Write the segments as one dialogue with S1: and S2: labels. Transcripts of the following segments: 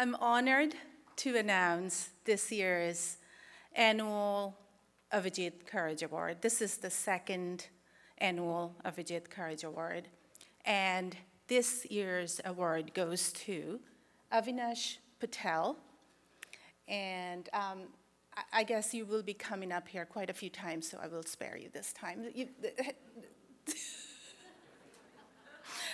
S1: I'm honored to announce this year's annual Avijit Courage Award. This is the second annual Avijit Courage Award. And this year's award goes to Avinash Patil. And um, I, guess you will be coming up here quite a few times, so I will spare you this time. You,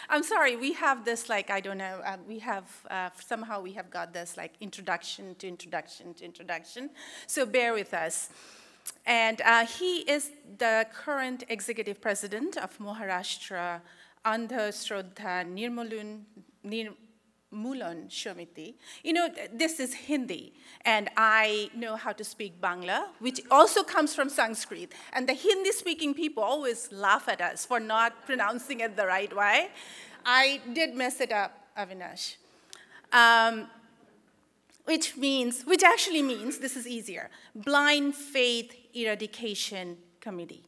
S1: I'm sorry, we have this like, I don't know, uh, we have, uh, somehow we have got this like introduction to introduction to introduction. So bear with us. And uh, he is the current executive president of Maharashtra Andhra Shraddha Nirmulun, Nir, Mulon Shomiti. You know, this is Hindi, and I know how to speak Bangla, which also comes from Sanskrit. And the Hindi speaking people always laugh at us for not pronouncing it the right way. I did mess it up, Avinash. Um, which means, which actually means, this is easier, Blind Faith Eradication Committee.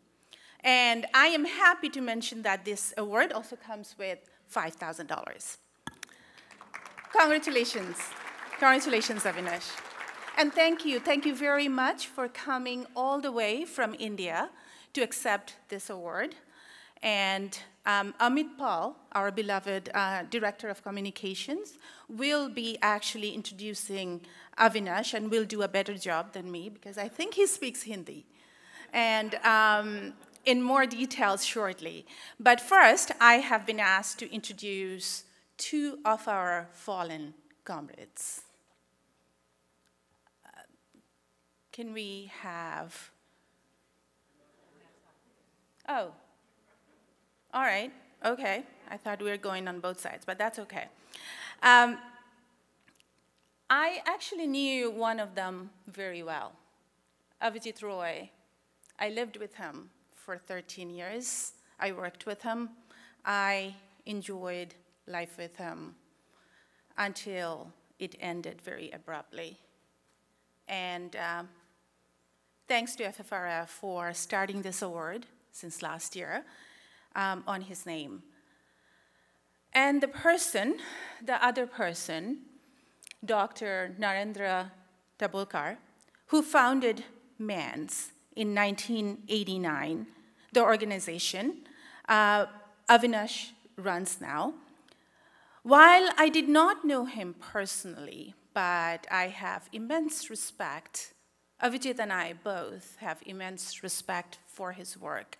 S1: And I am happy to mention that this award also comes with $5,000. Congratulations. Congratulations, Avinash. And thank you. Thank you very much for coming all the way from India to accept this award. And um, Amit Paul, our beloved uh, Director of Communications, will be actually introducing Avinash and will do a better job than me because I think he speaks Hindi. And um, in more details shortly. But first, I have been asked to introduce two of our fallen comrades. Uh, can we have? Oh, all right, okay. I thought we were going on both sides, but that's okay. Um, I actually knew one of them very well, Avijit Roy. I lived with him for 13 years. I worked with him. I enjoyed life with him until it ended very abruptly. And um, thanks to FFRF for starting this award since last year um, on his name. And the person, the other person, Dr. Narendra Dabholkar, who founded MANS in 1989, the organization uh, Avinash runs now, while I did not know him personally, but I have immense respect, Avijit and I both have immense respect for his work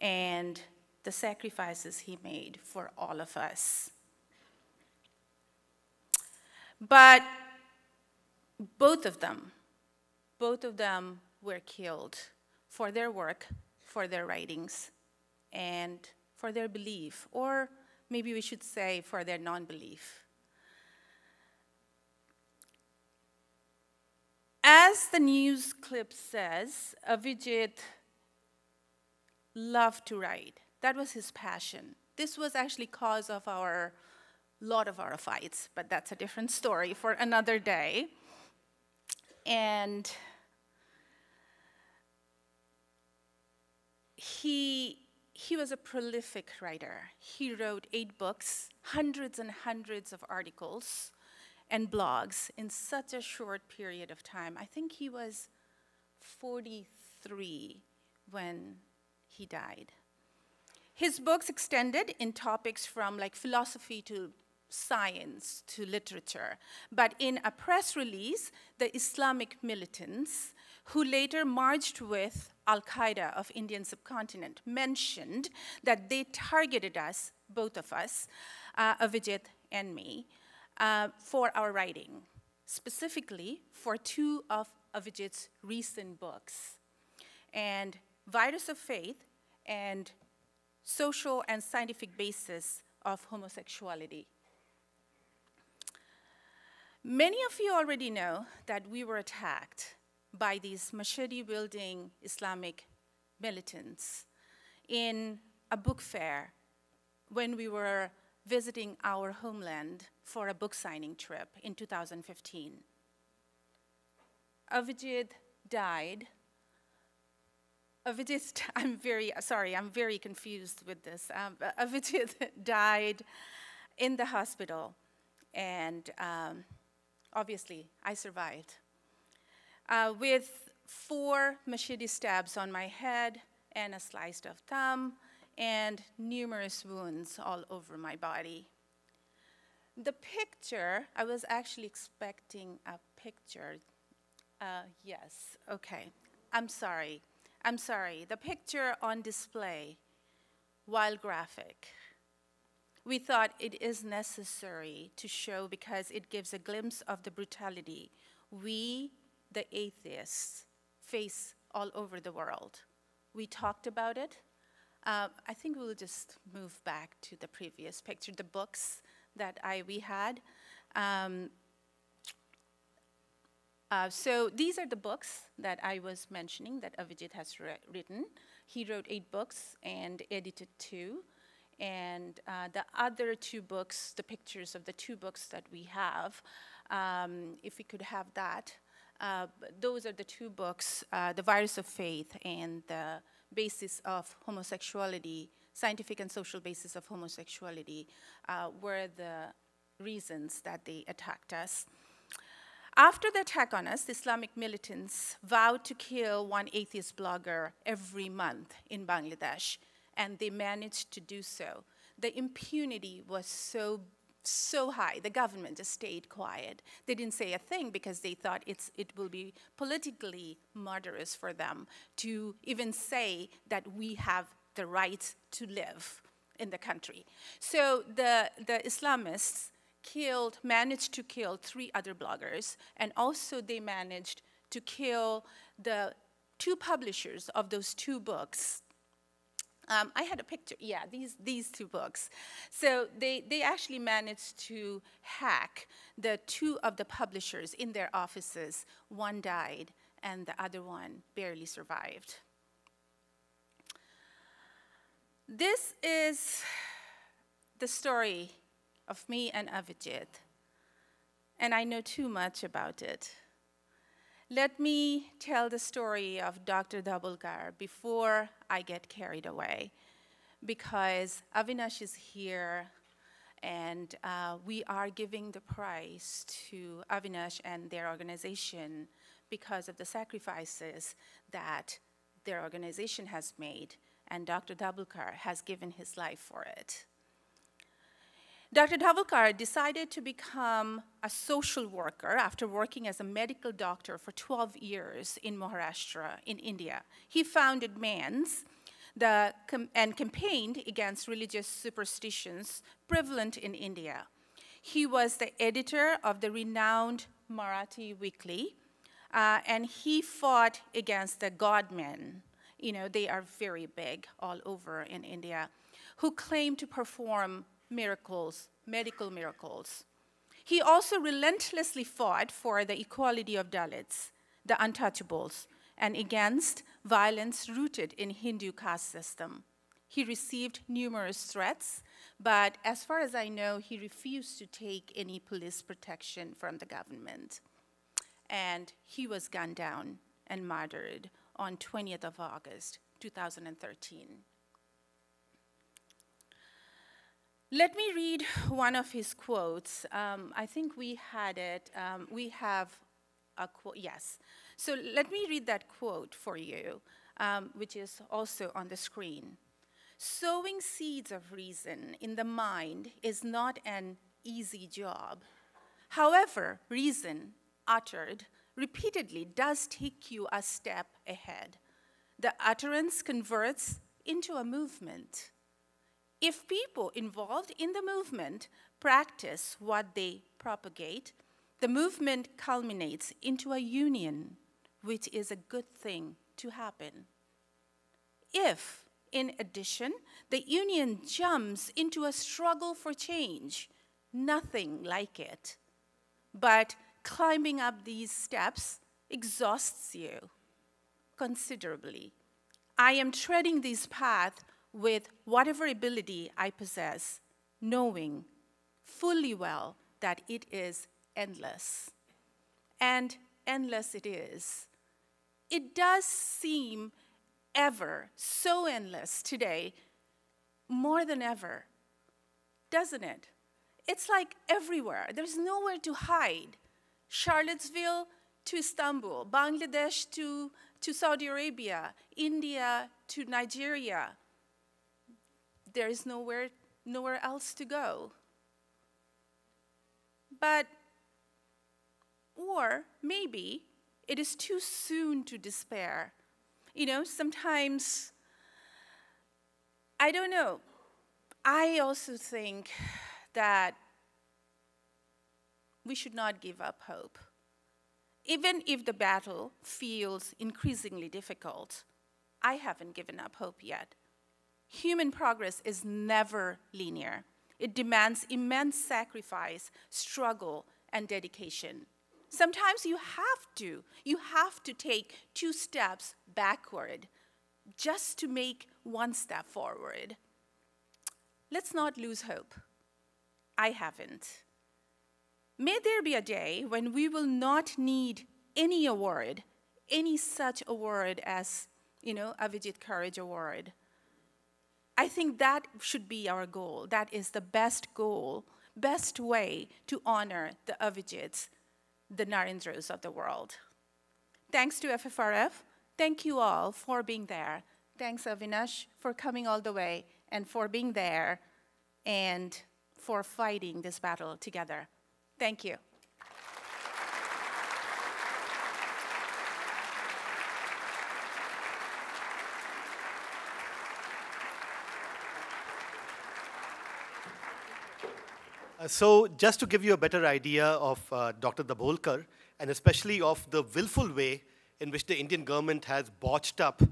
S1: and the sacrifices he made for all of us. But both of them, both of them were killed for their work, for their writings, and for their belief, or maybe we should say for their non-belief. As the news clip says, Avijit loved to write. That was his passion. This was actually cause of our lot of our fights, but that's a different story for another day. And he he was a prolific writer. He wrote eight books, hundreds and hundreds of articles and blogs in such a short period of time. I think he was 43 when he died. His books extended in topics from like philosophy to science to literature. But in a press release, the Islamic militants who later marched with Al Qaeda of Indian subcontinent, mentioned that they targeted us, both of us, uh, Avijit and me, uh, for our writing, specifically for two of Avijit's recent books, and Virus of Faith and Social and Scientific Basis of Homosexuality. Many of you already know that we were attacked by these machete-wielding Islamic militants in a book fair when we were visiting our homeland for a book signing trip in 2015. Avijit died. Avijit, I'm very, sorry, I'm very confused with this. Um, Avijit died in the hospital and um, obviously, I survived. Uh, with four machete stabs on my head and a sliced off thumb and numerous wounds all over my body. The picture, I was actually expecting a picture. Uh, yes, okay. I'm sorry. I'm sorry. The picture on display, while graphic, we thought it is necessary to show because it gives a glimpse of the brutality we, the atheists, face all over the world. We talked about it. Uh, I think we'll just move back to the previous picture, the books that I, we had. Um, uh, so these are the books that I was mentioning that Avijit has written. He wrote eight books and edited two. And uh, the other two books, the pictures of the two books that we have, um, if we could have that, those are the two books, uh, The Virus of Faith and The Basis of Homosexuality, Scientific and Social Basis of Homosexuality, uh, were the reasons that they attacked us. After the attack on us, the Islamic militants vowed to kill one atheist blogger every month in Bangladesh, and they managed to do so. The impunity was so so high, the government just stayed quiet. They didn't say a thing because they thought it's, it will be politically murderous for them to even say that we have the right to live in the country. So the, the Islamists killed, managed to kill three other bloggers, and also they managed to kill the two publishers of those two books um, I had a picture, yeah, these, these two books. So they, they actually managed to hack the two of the publishers in their offices. One died, and the other one barely survived. This is the story of me and Avijit, and I know too much about it. Let me tell the story of Dr. Dabholkar before I get carried away, because Avinash is here, and uh, we are giving the prize to Avinash and their organization because of the sacrifices that their organization has made, and Dr. Dabholkar has given his life for it. Dr. Dabholkar decided to become a social worker after working as a medical doctor for 12 years in Maharashtra, in India. He founded MANS the, and campaigned against religious superstitions prevalent in India. He was the editor of the renowned Marathi Weekly, uh, and he fought against the godmen. You know, they are very big all over in India, who claim to perform miracles, medical miracles. He also relentlessly fought for the equality of Dalits, the untouchables, and against violence rooted in Hindu caste system. He received numerous threats, but as far as I know, he refused to take any police protection from the government. And he was gunned down and murdered on 20th of August, 2013. Let me read one of his quotes. Um, I think we had it. Um, we have a quote, yes. So let me read that quote for you, um, which is also on the screen. Sowing seeds of reason in the mind is not an easy job. However, reason, uttered repeatedly, does take you a step ahead. The utterance converts into a movement. If people involved in the movement practice what they propagate, the movement culminates into a union, which is a good thing to happen. If, in addition, the union jumps into a struggle for change, nothing like it. But climbing up these steps exhausts you considerably. I am treading this path with whatever ability I possess, knowing fully well that it is endless. And endless it is. It does seem ever so endless today, more than ever, doesn't it? It's like everywhere. There's nowhere to hide. Charlottesville to Istanbul, Bangladesh to, to Saudi Arabia, India to Nigeria. There is nowhere, nowhere else to go. But, or maybe it is too soon to despair. You know, sometimes, I don't know. I also think that we should not give up hope. Even if the battle feels increasingly difficult, I haven't given up hope yet. Human progress is never linear. It demands immense sacrifice, struggle, and dedication. Sometimes you have to. You have to take two steps backward just to make one step forward. Let's not lose hope. I haven't. May there be a day when we will not need any award, any such award as, you know, Avijit Courage Award. I think that should be our goal. That is the best goal, best way to honor the Avijits, the Narendras of the world. Thanks to FFRF. Thank you all for being there. Thanks, Avinash, for coming all the way and for being there and for fighting this battle together. Thank you.
S2: So just to give you a better idea of uh, Dr. Dabholkar, and especially of the willful way in which the Indian government has botched up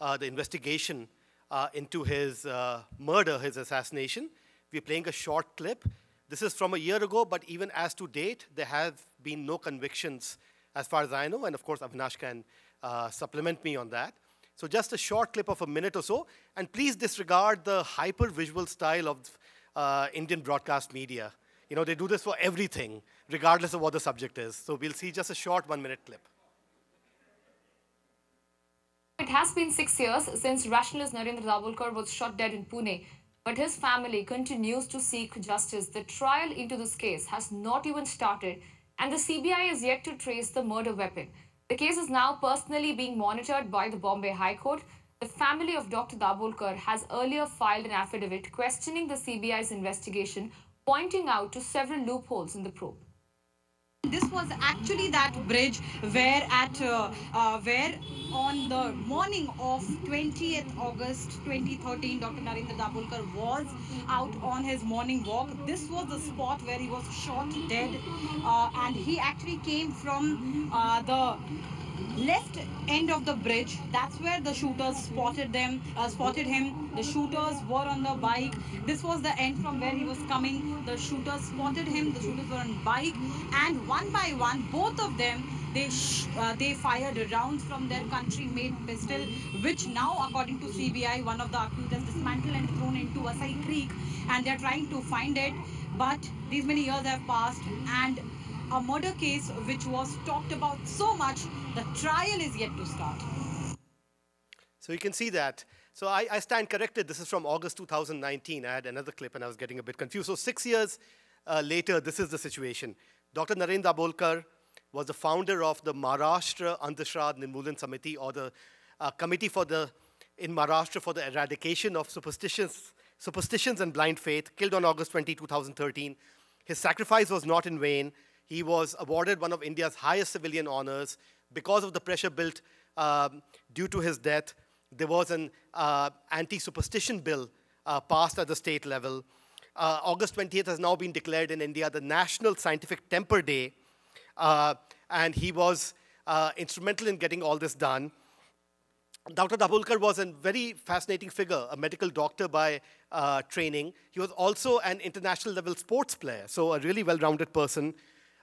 S2: uh, the investigation uh, into his uh, murder, his assassination, we're playing a short clip. This is from a year ago, but even as to date, there have been no convictions as far as I know, and of course Avinash can uh, supplement me on that. So just a short clip of a minute or so, and please disregard the hyper-visual style of uh, Indian broadcast media. You know, they do this for everything, regardless of what the subject is. So we'll see just a short one-minute clip.
S3: It has been six years since rationalist Narendra Dabholkar was shot dead in Pune, but his family continues to seek justice. The trial into this case has not even started, and the CBI is yet to trace the murder weapon. The case is now personally being monitored by the Bombay High Court. The family of Dr. Dabholkar has earlier filed an affidavit questioning the CBI's investigation, pointing out to several loopholes in the probe.
S4: This was actually that bridge where at uh, uh, where on the morning of 20th August 2013, Dr. Narendra Dabholkar was out on his morning walk. This was the spot where he was shot dead, uh, and he actually came from uh, the left end of the bridge. That's where the shooters spotted them uh, spotted him. The shooters were on the bike. This was the end from where he was coming. The shooters spotted him. The shooters were on bike. And one by one both of them they uh, they fired rounds from their country made pistol which now according to cbi one of the accused has dismantled and thrown into asai creek and they're trying to find it. But these many years have passed and a murder case which was talked about so much, the trial is yet to start.
S2: So you can see that. So I, I, stand corrected. This is from August 2019. I had another clip and I was getting a bit confused. So six years uh, later, this is the situation. Dr. Narendra Bolkar was the founder of the Maharashtra Andhashraddha Nirmoolan Samiti, or the uh, Committee for the, in Maharashtra for the Eradication of Superstitions, Superstitions and Blind Faith, killed on August 20, 2013. His sacrifice was not in vain. He was awarded one of India's highest civilian honors. Because of the pressure built um, due to his death, there was an uh, anti-superstition bill uh, passed at the state level. Uh, August 20th has now been declared in India the National Scientific Temper Day, uh, and he was uh, instrumental in getting all this done. Dr. Dabholkar was a very fascinating figure, a medical doctor by uh, training. He was also an international level sports player, so a really well-rounded person.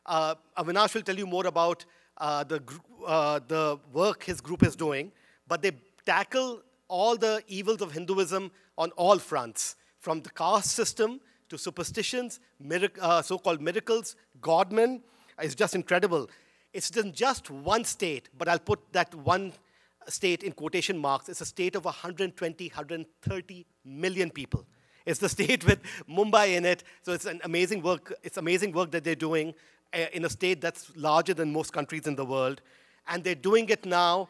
S2: Uh, Avinash will tell you more about uh, the, uh, the work his group is doing, but they tackle all the evils of Hinduism on all fronts, from the caste system to superstitions, mirac uh, so-called miracles, Godmen. It's just incredible. It's just one state, but I'll put that one state in quotation marks. It's a state of 120, 130 million people. It's the state with Mumbai in it, so it's an amazing work. It's amazing work that they're doing in a state that's larger than most countries in the world. And they're doing it now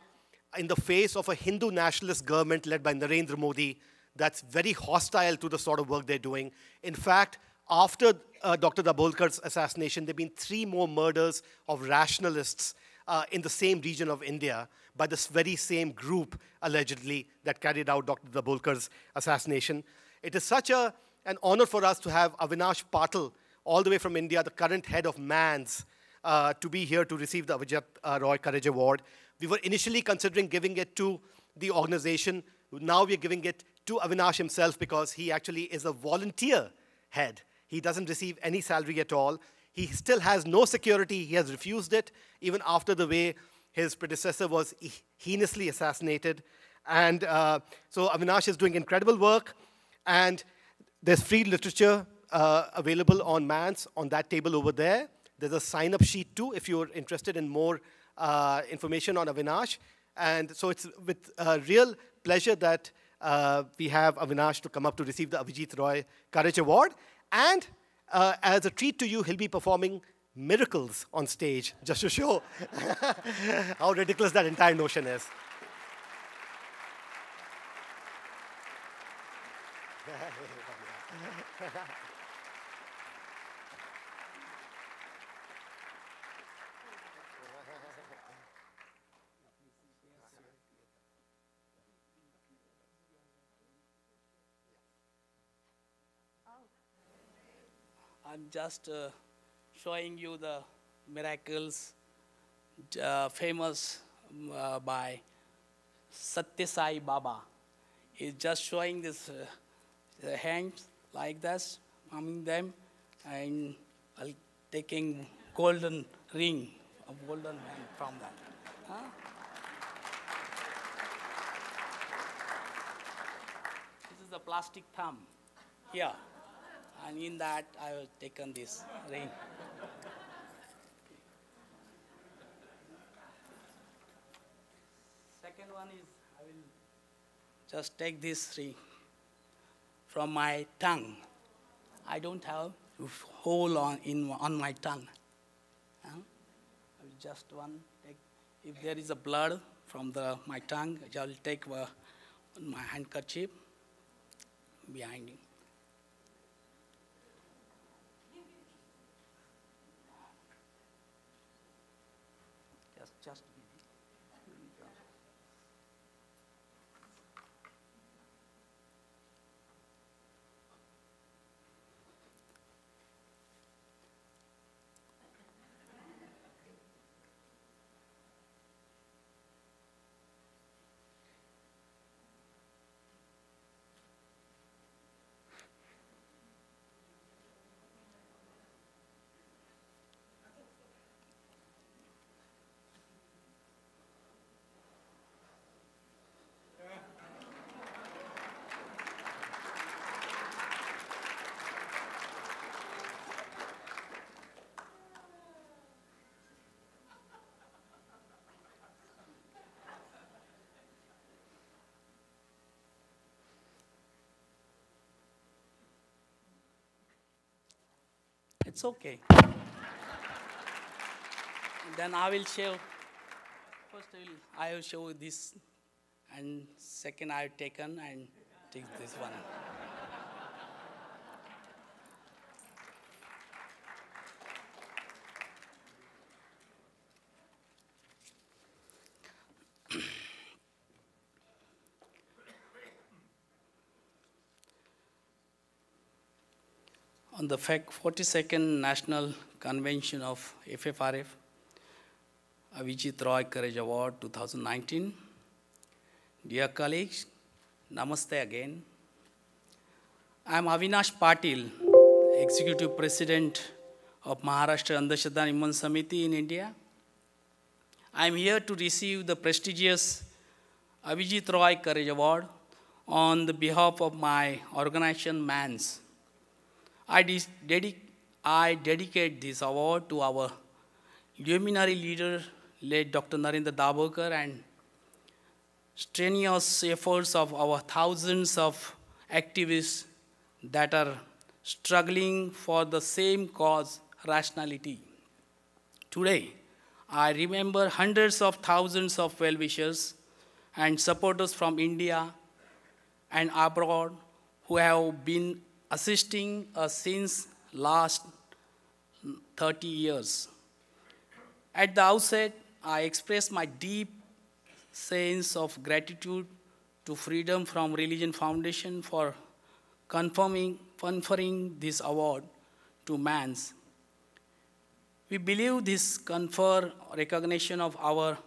S2: in the face of a Hindu nationalist government led by Narendra Modi that's very hostile to the sort of work they're doing. In fact, after uh, Dr. Dabholkar's assassination, there have been three more murders of rationalists uh, in the same region of India by this very same group, allegedly, that carried out Dr. Dabholkar's assassination. It is such a, an honor for us to have Avinash Patil, all the way from India, the current head of MANS, uh, to be here to receive the Avijit uh, Roy Courage Award. We were initially considering giving it to the organization. Now we're giving it to Avinash himself because he actually is a volunteer head. He doesn't receive any salary at all. He still has no security. He has refused it, even after the way his predecessor was heinously assassinated. And uh, so Avinash is doing incredible work. And there's free literature uh, available on MANS on that table over there. There's a sign-up sheet too if you're interested in more uh, information on Avinash. And so it's with real pleasure that uh, we have Avinash to come up to receive the Avijit Roy Courage Award. And uh, as a treat to you, he'll be performing miracles on stage just to show how ridiculous that entire notion is.
S5: I'm just uh, showing you the miracles uh, famous uh, by Satya Sai Baba. He's just showing this uh, hands like this, palming them, and taking golden ring, a golden hand from that. Huh? This is a plastic thumb here and in that I have taken this ring. Second one is I will just take this ring from my tongue. I don't have to hold on in on my tongue. Huh? Just one take. If there is a blood from the my tongue, I will take uh, my handkerchief behind him. It's okay. then I will show, first I will, I will show this, and second I have taken and take this one. On the 42nd National Convention of FFRF, Avijit Roy Courage Award 2019. Dear colleagues, namaste again. I am Avinash Patil, Executive President of Maharashtra Andhashraddha Nirmoolan Samiti in India. I am here to receive the prestigious Avijit Roy Courage Award on the behalf of my organization MANS, I, dedic I dedicate this award to our luminary leader, late Dr. Narendra Dabholkar, and strenuous efforts of our thousands of activists that are struggling for the same cause, rationality. Today, I remember hundreds of thousands of well wishers and supporters from India and abroad who have been assisting us since last 30 years. At the outset, I express my deep sense of gratitude to Freedom from Religion Foundation for confirming, conferring this award to MANS. We believe this confer recognition of our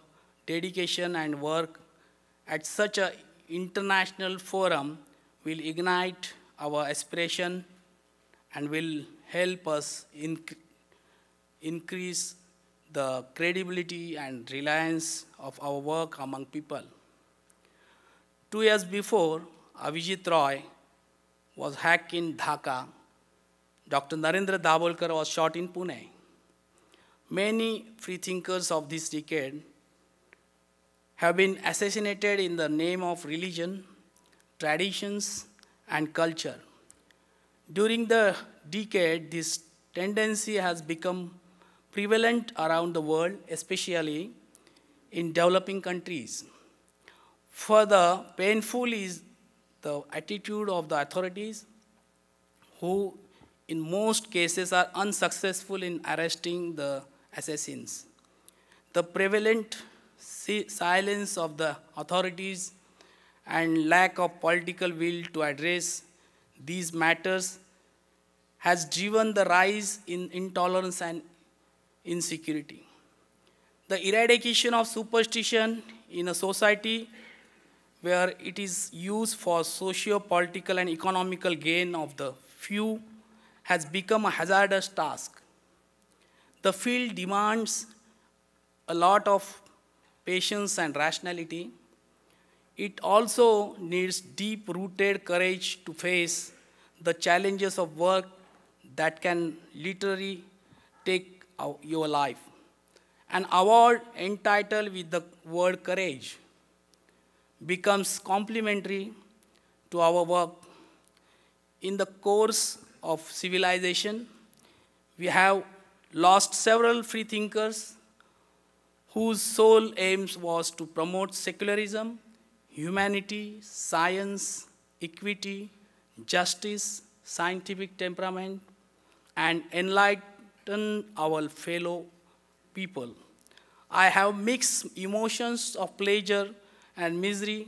S5: dedication and work at such an international forum will ignite our aspiration and will help us inc- increase the credibility and reliance of our work among people. Two years before, Avijit Roy was hacked in Dhaka. Dr. Narendra Dabholkar was shot in Pune. Many freethinkers of this decade have been assassinated in the name of religion, traditions, and culture. During the decade, this tendency has become prevalent around the world, especially in developing countries. Further, painful is the attitude of the authorities, who in most cases are unsuccessful in arresting the assassins. The prevalent si- silence of the authorities and lack of political will to address these matters has driven the rise in intolerance and insecurity. The eradication of superstition in a society where it is used for socio political and economical gain of the few has become a hazardous task. The field demands a lot of patience and rationality. It also needs deep rooted courage to face the challenges of work that can literally take your life. An award entitled with the word courage becomes complementary to our work. In the course of civilization, we have lost several free thinkers whose sole aims was to promote secularism, humanity, science, equity, justice, scientific temperament, and enlighten our fellow people. I have mixed emotions of pleasure and misery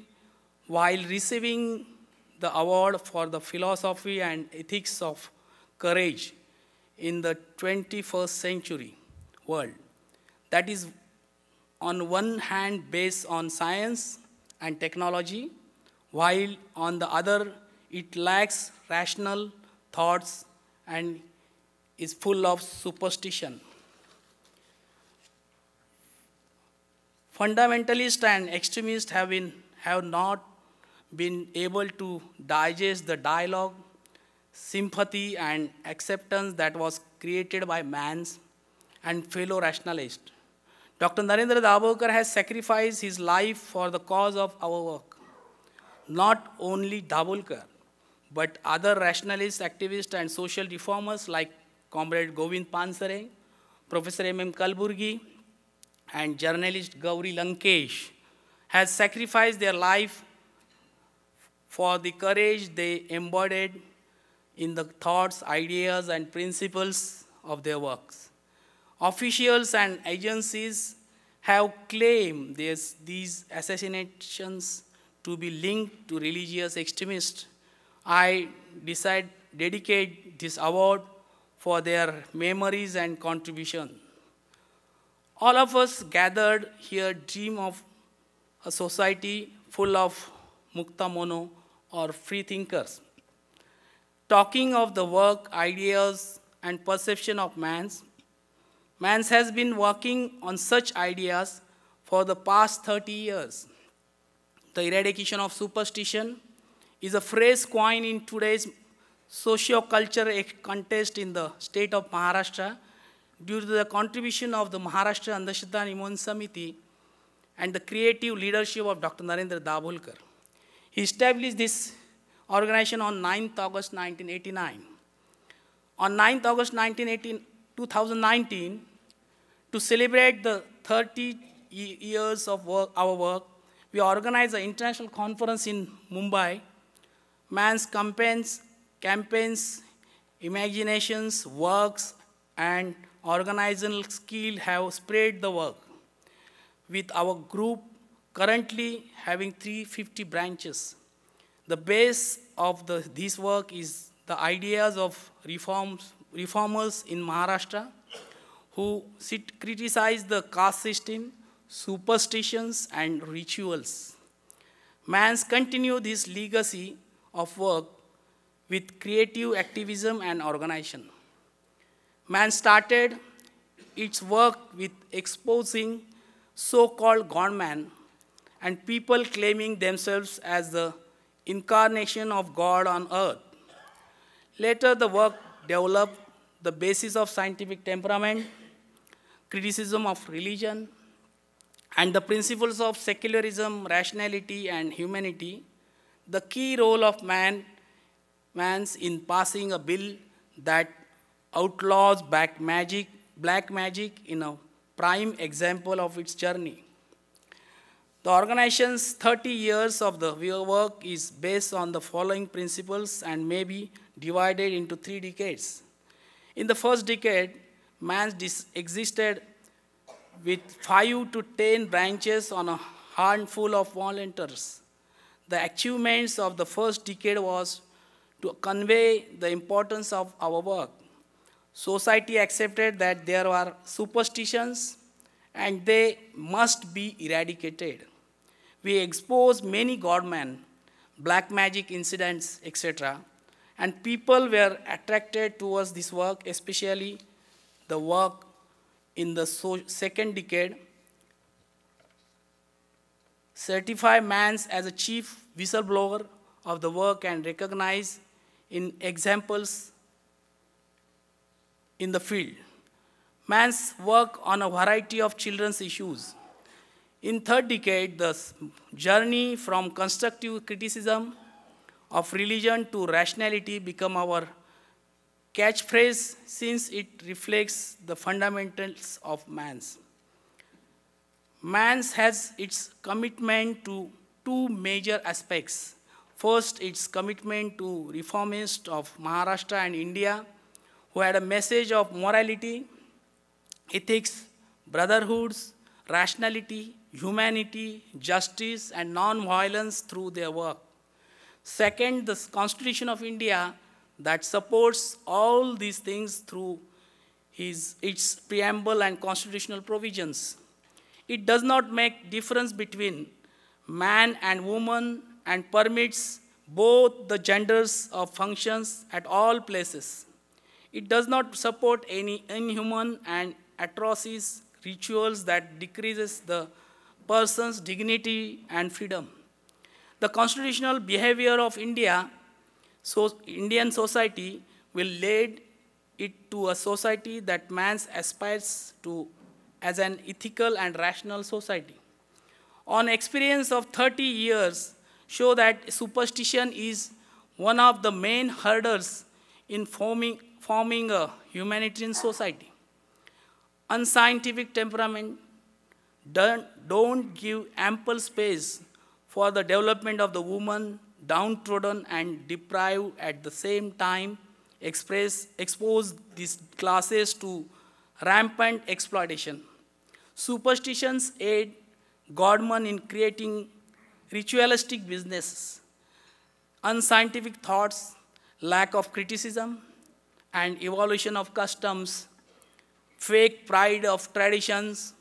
S5: while receiving the award for the philosophy and ethics of courage in the 21st century world. That is, on one hand, based on science and technology, while on the other, it lacks rational thoughts and is full of superstition. Fundamentalists and extremists have, been, have not been able to digest the dialogue, sympathy, and acceptance that was created by MANS and fellow rationalists. Dr. Narendra Dabholkar has sacrificed his life for the cause of our work. Not only Dabholkar, but other rationalists, activists, and social reformers like Comrade Govind Pansare, Professor M.M. Kalburgi, and journalist Gauri Lankesh has sacrificed their life for the courage they embodied in the thoughts, ideas, and principles of their works. Officials and agencies have claimed this, these assassinations to be linked to religious extremists. I decide dedicate this award for their memories and contribution. All of us gathered here dream of a society full of mukta mono or free thinkers. Talking of the work, ideas, and perception of MANS, MANS has been working on such ideas for the past 30 years. The eradication of superstition is a phrase coined in today's socio-cultural contest in the state of Maharashtra due to the contribution of the Maharashtra Andhashraddha Nirmoolan Samiti and the creative leadership of Dr. Narendra Dabholkar. He established this organization on 9th August 1989. On 9th August 2019, To celebrate the 30 years of work, our work, we organized an international conference in Mumbai. MANS campaigns, campaigns, imaginations, works, and organizational skill have spread the work. With our group currently having 350 branches, the base of the, this work is the ideas of reforms, reformers in Maharashtra who sit, criticize the caste system, superstitions, and rituals. MANS continue this legacy of work with creative activism and organization. Man started its work with exposing so-called God-man and people claiming themselves as the incarnation of God on earth. Later, the work developed the basis of scientific temperament, criticism of religion, and the principles of secularism, rationality, and humanity, the key role of man, MANS in passing a bill that outlaws black magic, black magic in a prime example of its journey. The organization's 30 years of the work is based on the following principles and may be divided into three decades. In the first decade, man existed with five to 10 branches on a handful of volunteers. The achievements of the first decade was to convey the importance of our work. Society accepted that there were superstitions and they must be eradicated. We exposed many godmen, black magic incidents, etc. And people were attracted towards this work, especially the work in the so second decade. Certify MANS as a chief whistleblower of the work and recognize in examples in the field. MANS work on a variety of children's issues in third decade, the journey from constructive criticism of religion to rationality become our catchphrase since it reflects the fundamentals of MANS. MANS has its commitment to two major aspects. First, its commitment to reformists of Maharashtra and India who had a message of morality, ethics, brotherhoods, rationality, humanity, justice, and non-violence through their work. Second, the Constitution of India that supports all these things through his, its preamble and constitutional provisions. It does not make difference between man and woman and permits both the genders of functions at all places. It does not support any inhuman and atrocious rituals that decreases the person's dignity and freedom. The constitutional behavior of India, so Indian society, will lead it to a society that man aspires to as an ethical and rational society. On experience of 30 years show that superstition is one of the main hurdles in forming, forming a humanitarian society. Unscientific temperament, don't, don't give ample space for the development of the woman, downtrodden and deprived at the same time, express, expose these classes to rampant exploitation. Superstitions aid Godman in creating ritualistic businesses. Unscientific thoughts, lack of criticism, and evolution of customs, fake pride of traditions,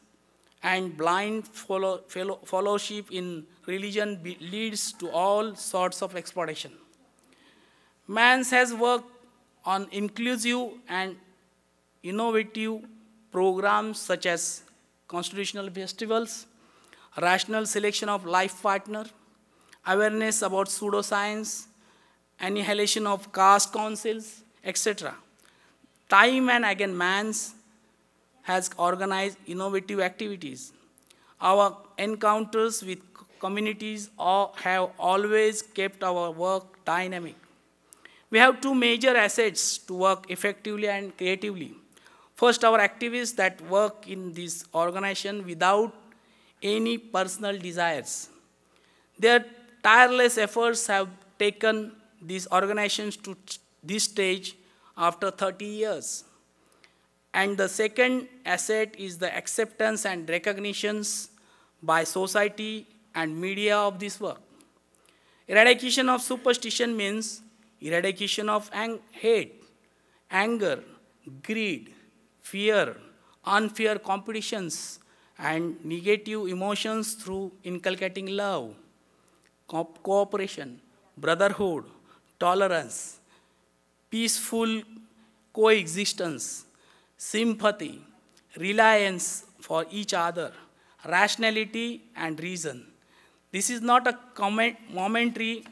S5: and blind follow, follow, fellowship in religion leads to all sorts of exploitation. Man has worked on inclusive and innovative programs such as constitutional festivals, rational selection of life partner, awareness about pseudoscience, annihilation of caste councils, etc. Time and again, MANS has organized innovative activities. Our encounters with communities have always kept our work dynamic. We have two major assets to work effectively and creatively. First, our activists that work in this organization without any personal desires. Their tireless efforts have taken these organizations to this stage after 30 years. And the second asset is the acceptance and recognitions by society and media of this work. Eradication of superstition means eradication of ang- hate, anger, greed, fear, unfair competitions, and negative emotions through inculcating love, co- cooperation, brotherhood, tolerance, peaceful coexistence, sympathy, reliance for each other, rationality, and reason. This is not a momentary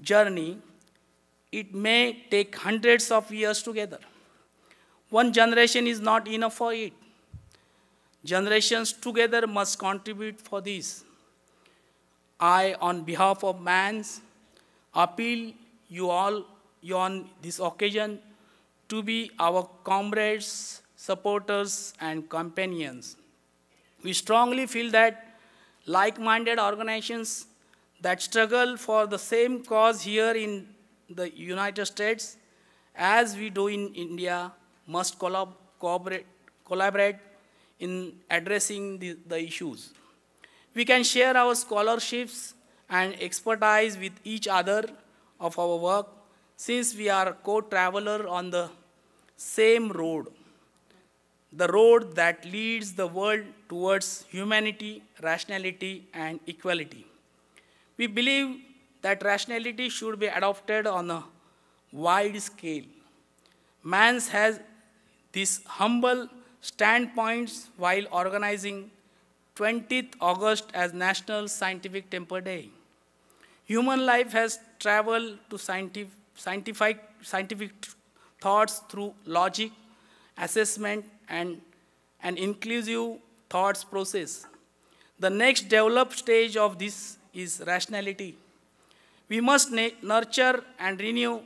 S5: journey. It may take hundreds of years together. One generation is not enough for it. Generations together must contribute for this. I, on behalf of MANS, appeal you all you on this occasion to be our comrades, supporters, and companions. We strongly feel that like minded organizations that struggle for the same cause here in the United States as we do in India must collab- cooperate, collaborate in addressing the, the issues. We can share our scholarships and expertise with each other of our work since we are co-traveler on the same road the road that leads the world towards humanity, rationality, and equality. We believe that rationality should be adopted on a wide scale. MANS has these humble standpoints while organizing 20th August as National Scientific Temper Day. Human life has traveled to scientific, scientific, scientific thoughts through logic, assessment, and an inclusive thoughts process. The next developed stage of this is rationality. We must nurture and renew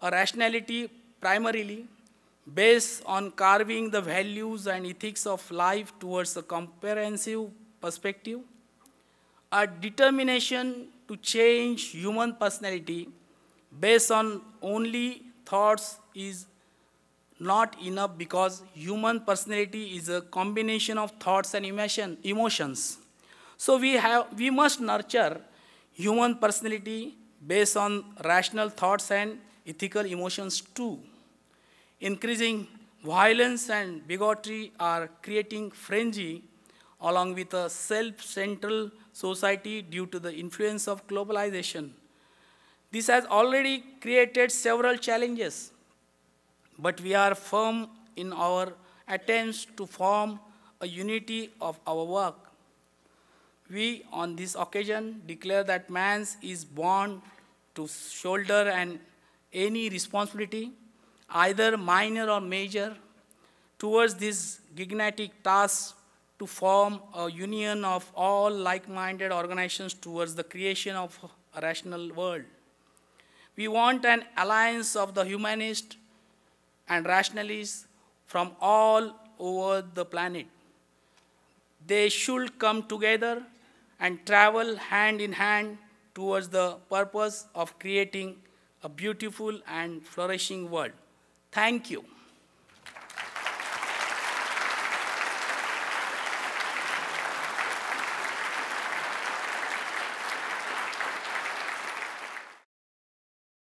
S5: a rationality primarily based on carving the values and ethics of life towards a comprehensive perspective, a determination to change human personality based on only thoughts is not enough because human personality is a combination of thoughts and emotion, emotions. So we, have, we must nurture human personality based on rational thoughts and ethical emotions too. Increasing violence and bigotry are creating frenzy along with a self-central society due to the influence of globalization. This has already created several challenges but we are firm in our attempts to form a unity of our work. We, on this occasion, declare that man is born to shoulder any responsibility, either minor or major, towards this gigantic task to form a union of all like-minded organizations towards the creation of a rational world. We want an alliance of the humanists and rationalists from all over the planet. They should come together and travel hand in hand towards the purpose of creating a beautiful and flourishing world. Thank you.